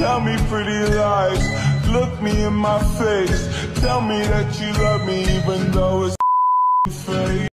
Tell me pretty lies. Look me in my face. Tell me that you love me even though it's fake.